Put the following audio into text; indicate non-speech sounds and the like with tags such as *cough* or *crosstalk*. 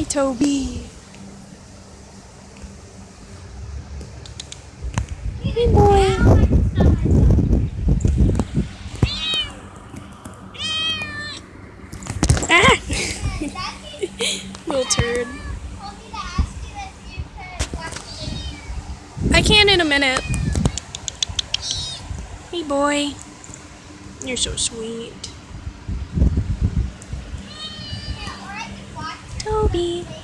Hi, Toby. Hey, boy. Ah! *laughs* Little turd. I can in a minute. Hey, boy. You're so sweet. Toby.